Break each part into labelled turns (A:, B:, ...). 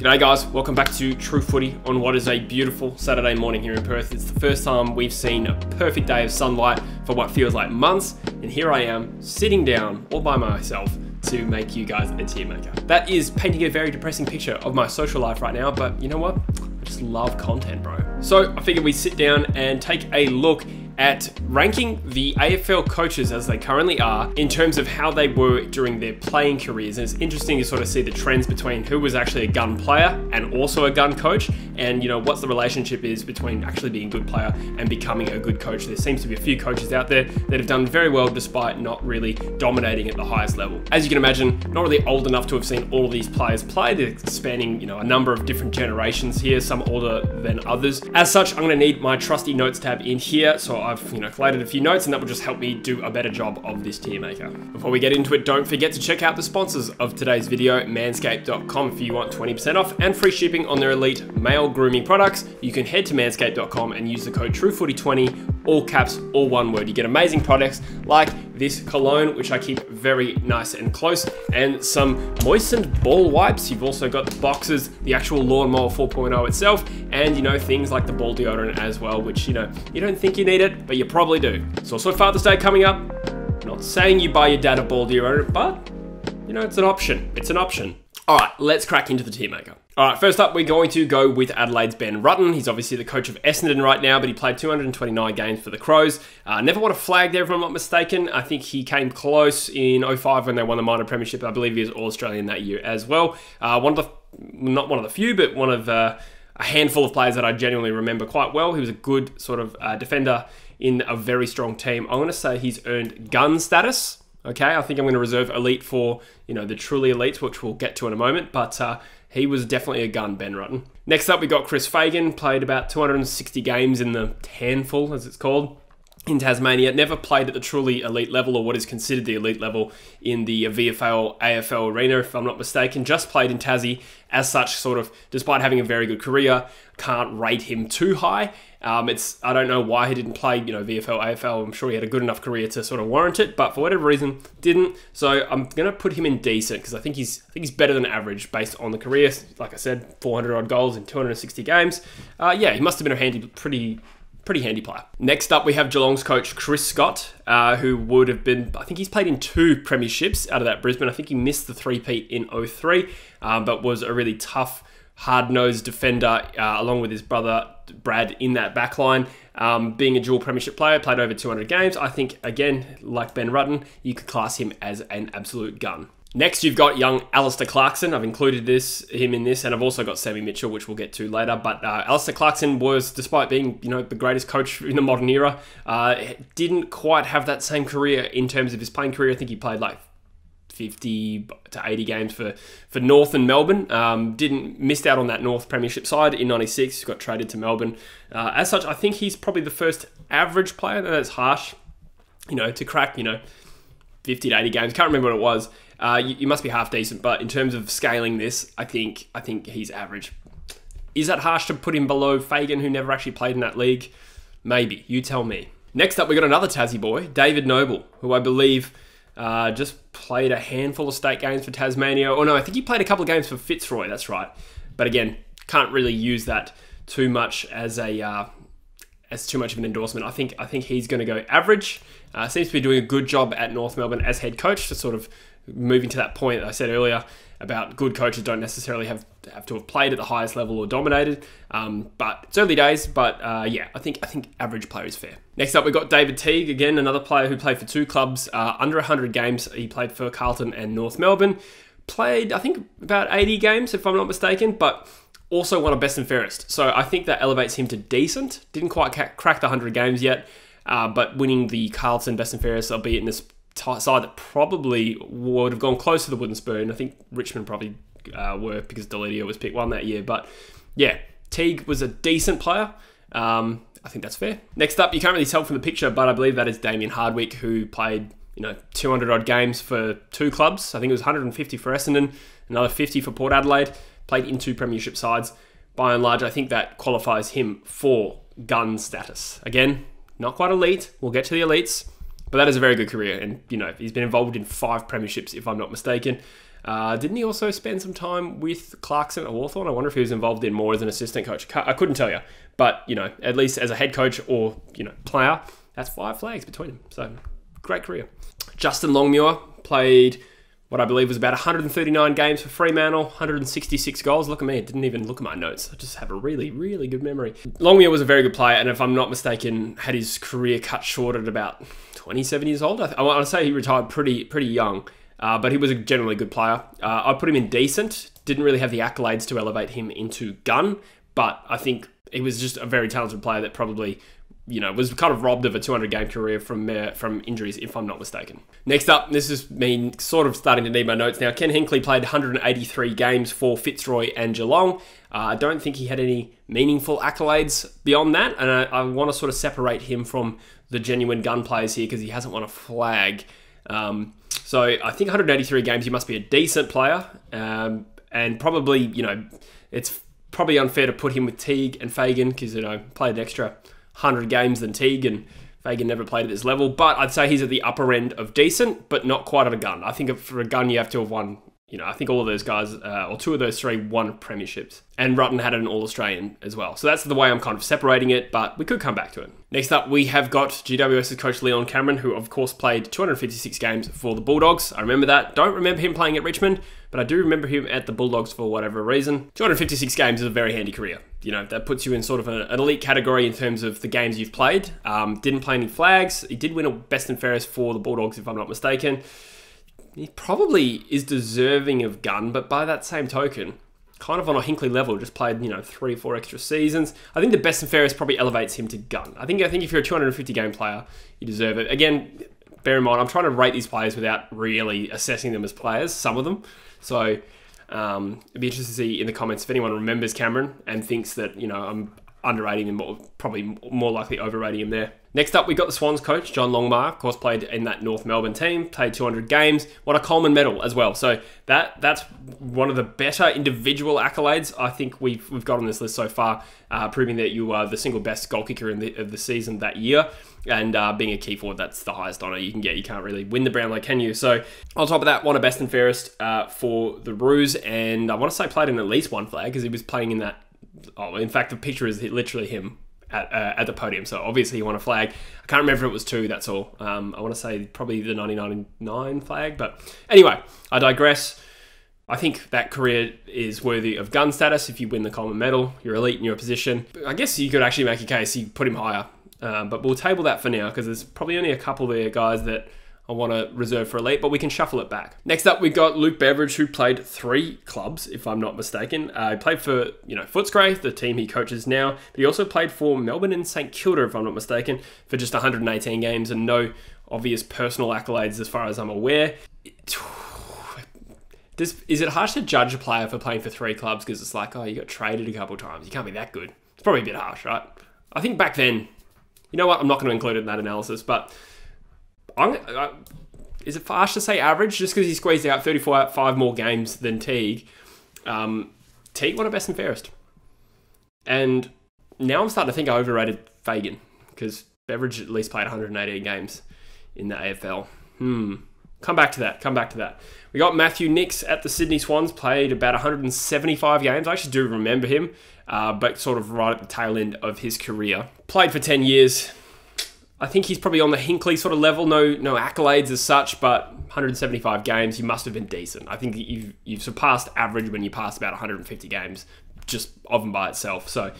A: G'day guys, welcome back to True Footy on what is a beautiful Saturday morning here in Perth. It's the first time we've seen a perfect day of sunlight for what feels like months, and here I am sitting down all by myself to make you guys a tier maker. That is painting a very depressing picture of my social life right now, but you know what? I just love content, bro. So I figured we'd sit down and take a look at ranking the AFL coaches as they currently are in terms of how they were during their playing careers. And it's interesting to sort of see the trends between who was actually a gun player and also a gun coach, and you know what's the relationship is between actually being a good player and becoming a good coach. There seems to be a few coaches out there that have done very well despite not really dominating at the highest level. As you can imagine, not really old enough to have seen all of these players play. They're spanning, you know, a number of different generations here, some older than others. As such, I'm going to need my trusty notes tab in here. So I've, you know, collated a few notes and that will just help me do a better job of this tier maker. Before we get into it, don't forget to check out the sponsors of today's video, manscaped.com if you want 20% off and free shipping on their elite male grooming products. You can head to manscaped.com and use the code TrueFooty20, all caps, all one word. You get amazing products like this cologne, which I keep very nice and close, and some moistened ball wipes. You've also got the boxes, the actual lawnmower 4.0 itself, and you know, things like the ball deodorant as well, which you know, you don't think you need it, but you probably do. It's also Father's Day coming up. Not saying you buy your dad a ball deodorant, but you know, it's an option. It's an option. All right, let's crack into the tier maker. All right, first up, we're going to go with Adelaide's Ben Rutten. He's obviously the coach of Essendon right now, but he played 229 games for the Crows. Uh, never won a flag there, if I'm not mistaken. I think he came close in 05 when they won the minor premiership. I believe he was All Australian that year as well. Uh, one of the, not one of the few, but one of uh, a handful of players that I genuinely remember quite well. He was a good sort of uh, defender in a very strong team. I'm going to say he's earned gun status. Okay, I think I'm going to reserve elite for you know the truly elites, which we'll get to in a moment. But uh, he was definitely a gun, Ben Rutten. Next up, we got Chris Fagan, played about 260 games in the handful, as it's called in Tasmania, never played at the truly elite level or what is considered the elite level in the VFL AFL arena, if I'm not mistaken. Just played in Tassie. As such, sort of, despite having a very good career, can't rate him too high. Um, it's I don't know why he didn't play, you know, VFL, AFL. I'm sure he had a good enough career to sort of warrant it, but for whatever reason, didn't. So I'm gonna put him in decent because I think he's I think he's better than average based on the career. Like I said, 400 odd goals in 260 games. Uh, yeah, he must have been a handy, pretty pretty handy player. Next up, we have Geelong's coach Chris Scott, uh, who would have been, I think he's played in two premierships out of that Brisbane. I think he missed the three-peat in 03, um, but was a really tough, hard-nosed defender uh, along with his brother Brad in that backline. Um, being a dual premiership player, played over 200 games. I think, again, like Ben Rutten, you could class him as an absolute gun. Next, you've got young Alastair Clarkson. I've included this him in this, and I've also got Sammy Mitchell, which we'll get to later. But uh, Alastair Clarkson was, despite being you know the greatest coach in the modern era, uh, didn't quite have that same career in terms of his playing career. I think he played like 50 to 80 games for, for North and Melbourne. Um, didn't missed out on that North Premiership side in '96. Got traded to Melbourne. Uh, as such, I think he's probably the first average player. That's harsh, you know, to crack you know 50 to 80 games. Can't remember what it was. Uh, you, you, must be half decent, but in terms of scaling this, I think I think he's average. Is that harsh to put him below Fagan, who never actually played in that league? Maybe. You tell me. Next up, we got another Tassie boy, David Noble, who I believe uh, just played a handful of state games for Tasmania. Oh no, I think he played a couple of games for Fitzroy. That's right. But again, can't really use that too much as a uh, as too much of an endorsement. I think I think he's going to go average. Uh, seems to be doing a good job at North Melbourne as head coach to sort of moving to that point I said earlier about good coaches don't necessarily have have to have played at the highest level or dominated. Um, but it's early days. But uh, yeah, I think I think average player is fair. Next up, we've got David Teague again, another player who played for two clubs, uh, under 100 games. He played for Carlton and North Melbourne. Played I think about 80 games if I'm not mistaken, but also won a best and fairest. So I think that elevates him to decent. Didn't quite crack the 100 games yet, uh, but winning the Carlton best and fairest, albeit in this side that probably would have gone close to the wooden spoon. I think Richmond probably uh, were because Deledio was picked one that year. But yeah, Teague was a decent player. Um, I think that's fair. Next up, you can't really tell from the picture, but I believe that is Damien Hardwick, who played you know 200 odd games for two clubs. I think it was 150 for Essendon, another 50 for Port Adelaide. Played in two premiership sides. By and large, I think that qualifies him for gun status. Again, not quite elite. We'll get to the elites. But that is a very good career, and you know he's been involved in five premierships, if I'm not mistaken. Uh, didn't he also spend some time with Clarkson at Hawthorn? I wonder if he was involved in more as an assistant coach. I couldn't tell you. But, you know, at least as a head coach or, you know, player, that's five flags between them. So, great career. Justin Longmuir played what I believe was about 139 games for Fremantle, 166 goals. Look at me, I didn't even look at my notes. I just have a really, really good memory. Longmuir was a very good player, and if I'm not mistaken, had his career cut short at about 27 years old. I, I want to say he retired pretty, pretty young, uh, but he was a generally good player. Uh, I put him in decent. Didn't really have the accolades to elevate him into gun, but I think he was just a very talented player that probably you know, was kind of robbed of a 200 game career from uh, from injuries, if I'm not mistaken. Next up, this is me sort of starting to need my notes now. Ken Hinkley played 183 games for Fitzroy and Geelong. Uh, I don't think he had any meaningful accolades beyond that, and I, I want to sort of separate him from the genuine gun players here because he hasn't won a flag. Um, so I think 183 games, he must be a decent player, um, and probably you know it's probably unfair to put him with Teague and Fagan because you know played extra 100 games than Teague, and Fagan never played at this level. But I'd say he's at the upper end of decent, but not quite at a gun. I think for a gun, you have to have won you know, I think all of those guys, uh, or two of those three, won premierships. And Rutten had an All Australian as well. So that's the way I'm kind of separating it, but we could come back to it. Next up, we have got GWS's coach Leon Cameron, who of course played 256 games for the Bulldogs. I remember that. Don't remember him playing at Richmond, but I do remember him at the Bulldogs for whatever reason. 256 games is a very handy career. You know, that puts you in sort of an elite category in terms of the games you've played. Um, didn't play any flags. He did win a best and fairest for the Bulldogs, if I'm not mistaken he probably is deserving of gun, but by that same token, kind of on a Hinkley level, just played you know three or four extra seasons. I think the best and fairest probably elevates him to gun. I think I think if you're a 250 game player, you deserve it. Again, bear in mind I'm trying to rate these players without really assessing them as players. Some of them, so. Um, it'd be interesting to see in the comments if anyone remembers Cameron and thinks that you know I'm underrating him or probably more likely overrating him there. Next up, we got the Swans coach, John Longmire, of course, played in that North Melbourne team, played 200 games, won a Coleman medal as well. So that that's one of the better individual accolades I think we've, we've got on this list so far, uh, proving that you are the single best goal kicker in the, of the season that year. And uh, being a key forward, that's the highest honour you can get. You can't really win the Brownlow, can you? So on top of that, won a best and fairest uh, for the Roos, and I want to say played in at least one flag because he was playing in that. Oh, in fact, the picture is literally him at, uh, at the podium. So obviously he won a flag. I can't remember if it was two. That's all. Um, I want to say probably the 1999 flag. But anyway, I digress. I think that career is worthy of gun status. If you win the Coleman medal, you're elite in your position. I guess you could actually make a case you put him higher. Um, but we'll table that for now because there's probably only a couple there guys that I want to reserve for elite, but we can shuffle it back. Next up, we got Luke Beveridge, who played three clubs, if I'm not mistaken. Uh, he played for you know Footscray, the team he coaches now, but he also played for Melbourne and St Kilda, if I'm not mistaken, for just 118 games and no obvious personal accolades as far as I'm aware. Does, is it harsh to judge a player for playing for three clubs because it's like, oh, you got traded a couple times, you can't be that good? It's probably a bit harsh, right? I think back then, you know what? I'm not going to include it in that analysis, but I'm, I, is it harsh to say average just because he squeezed out 34 five more games than Teague? Um, Teague won a best and fairest. And now I'm starting to think I overrated Fagan because Beveridge at least played 118 games in the AFL. Hmm. Come back to that. Come back to that. We got Matthew Nicks at the Sydney Swans, played about 175 games. I actually do remember him, uh, but sort of right at the tail end of his career. Played for 10 years, I think he's probably on the Hinkley sort of level. No, no accolades as such, but 175 games, you must have been decent. I think you've you've surpassed average when you pass about 150 games, just of and by itself. So,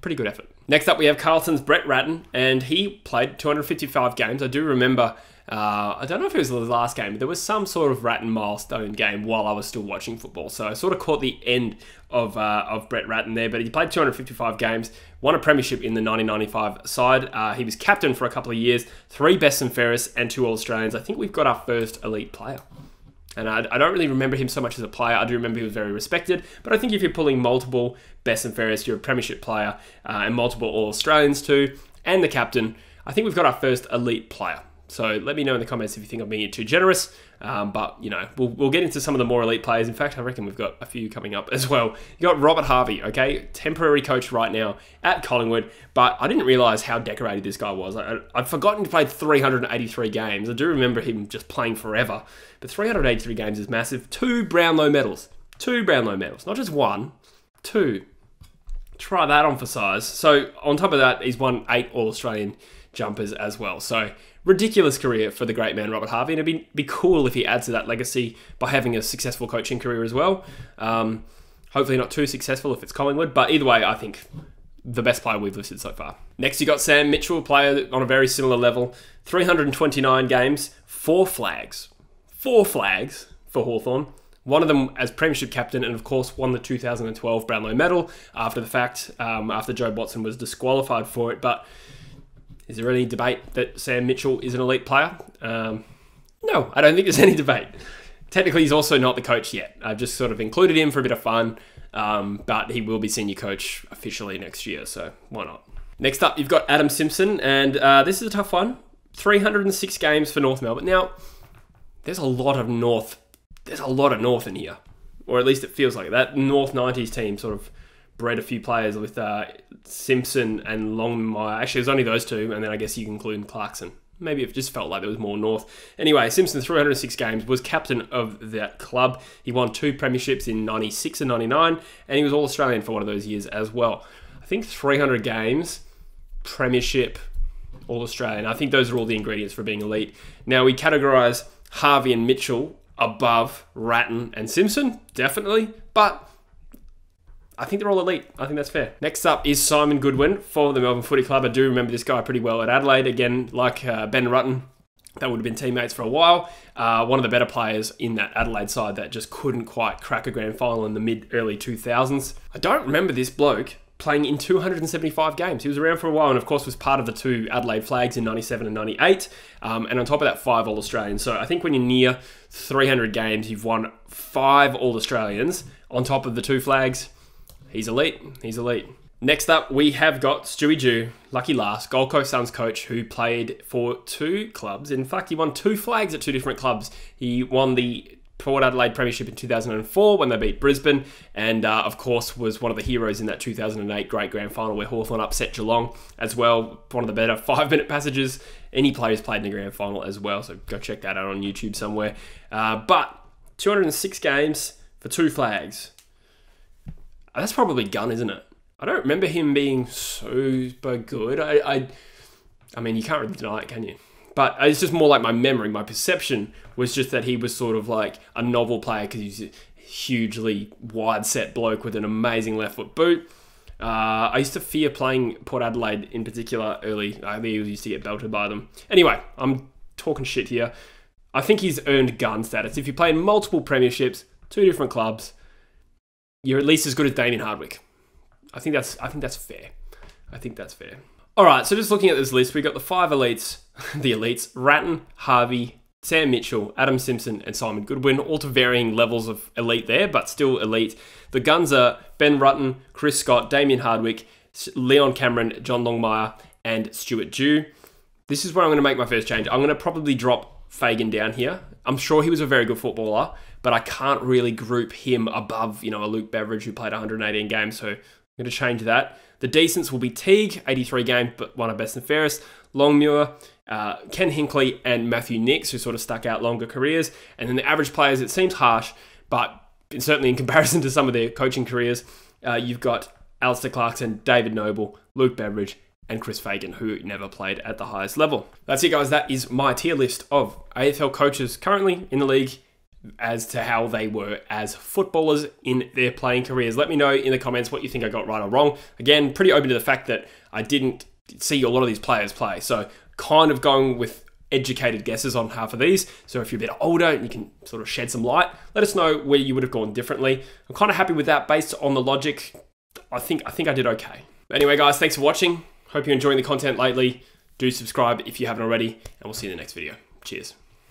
A: pretty good effort. Next up, we have Carlton's Brett Ratten, and he played 255 games. I do remember uh, I don't know if it was the last game, but there was some sort of Ratten milestone game while I was still watching football. So I sort of caught the end of uh, of Brett Ratten there. But he played 255 games, won a premiership in the 1995 side. Uh, he was captain for a couple of years, three best and fairest, and two All Australians. I think we've got our first elite player. And I, I, don't really remember him so much as a player. I do remember he was very respected. But I think if you're pulling multiple best and fairest, you're a premiership player, uh, and multiple All Australians too, and the captain, I think we've got our first elite player. So let me know in the comments if you think I'm being too generous. Um, but you know, we'll, we'll get into some of the more elite players. In fact, I reckon we've got a few coming up as well. You got Robert Harvey, okay, temporary coach right now at Collingwood. But I didn't realise how decorated this guy was. I, I'd forgotten he played 383 games. I do remember him just playing forever. But 383 games is massive. Two Brownlow medals. Two Brownlow medals, not just one, two. Try that on for size. So on top of that, he's won eight All Australian jumpers as well. So ridiculous career for the great man Robert Harvey, and it'd be, be cool if he adds to that legacy by having a successful coaching career as well. Um, hopefully not too successful if it's Collingwood, but either way, I think the best player we've listed so far. Next, you got Sam Mitchell, player on a very similar level, 329 games, four flags, four flags for Hawthorn. One of them as Premiership captain, and of course won the 2012 Brownlow Medal after the fact, um, after Jobe Watson was disqualified for it. But is there any debate that Sam Mitchell is an elite player? Um, no, I don't think there's any debate. Technically, he's also not the coach yet. I've just sort of included him for a bit of fun, um, but he will be senior coach officially next year, so why not? Next up, you've got Adam Simpson, and uh, this is a tough one. 306 games for North Melbourne. Now, there's a lot of North. There's a lot of North in here, or at least it feels like that. North 90s team sort of bred a few players with uh, Simpson and Longmire. Actually, there's only those two, and then I guess you can include Clarkson. Maybe it just felt like there was more North. Anyway, Simpson, 306 games, was captain of that club. He won two premierships in 96 and 99, and he was All Australian for one of those years as well. I think 300 games, premiership, All Australian. I think those are all the ingredients for being elite. Now, we categorise Harvey and Mitchell above Ratten and Simpson, definitely, but I think they're all elite. I think that's fair. Next up is Simon Goodwin for the Melbourne Footy Club. I do remember this guy pretty well at Adelaide. Again, like uh, Ben Rutten, that would have been teammates for a while. Uh, one of the better players in that Adelaide side that just couldn't quite crack a grand final in the mid early 2000s. I don't remember this bloke playing in 275 games. He was around for a while and, of course, was part of the two Adelaide flags in 97 and 98. Um, and on top of that, five All Australians. So I think when you're near 300 games, you've won five All Australians on top of the two flags He's elite. He's elite. Next up, we have got Stewie Dew, lucky last, Gold Coast Suns coach who played for two clubs. In fact, he won two flags at two different clubs. He won the Port Adelaide Premiership in 2004 when they beat Brisbane, and uh, of course was one of the heroes in that 2008 Great Grand Final where Hawthorn upset Geelong as well. One of the better five minute passages any players played in the Grand Final as well, so go check that out on YouTube somewhere. Uh, but 206 games for two flags. That's probably gun, isn't it? I don't remember him being super good. I, I, I mean, you can't really deny it, can you? But it's just more like my memory, my perception was just that he was sort of like a novel player because he's a hugely wide set bloke with an amazing left foot boot. Uh, I used to fear playing Port Adelaide in particular early. I used to get belted by them. Anyway, I'm talking shit here. I think he's earned gun status. If you play in multiple premierships, two different clubs, you're at least as good as Damien Hardwick. I think that's I think that's fair. I think that's fair. All right, so just looking at this list, we got the five elites, the elites: Ratten, Harvey, Sam Mitchell, Adam Simpson, and Simon Goodwin, all to varying levels of elite there, but still elite. The guns are Ben Rutten, Chris Scott, Damien Hardwick, Leon Cameron, John Longmire, and Stuart Dew. This is where I'm going to make my first change. I'm going to probably drop Fagan down here. I'm sure he was a very good footballer, but I can't really group him above, you know, a Luke Beveridge who played 118 games. So I'm going to change that. The decents will be Teague, 83 games, but one of best and fairest. Longmuir, uh, Ken Hinkley, and Matthew Nicks, who sort of stuck out longer careers. And then the average players, it seems harsh, but certainly in comparison to some of their coaching careers, uh, you've got Alastair Clarkson, David Noble, Luke Beveridge, and Chris Fagan, who never played at the highest level. That's it, guys. That is my tier list of AFL coaches currently in the league as to how they were as footballers in their playing careers. Let me know in the comments what you think I got right or wrong. Again, pretty open to the fact that I didn't see a lot of these players play. So, kind of going with educated guesses on half of these. So, if you're a bit older, you can sort of shed some light. Let us know where you would have gone differently. I'm kind of happy with that based on the logic. I think I think I did okay. Anyway, guys, thanks for watching. Hope you're enjoying the content lately. Do subscribe if you haven't already, and we'll see you in the next video. Cheers.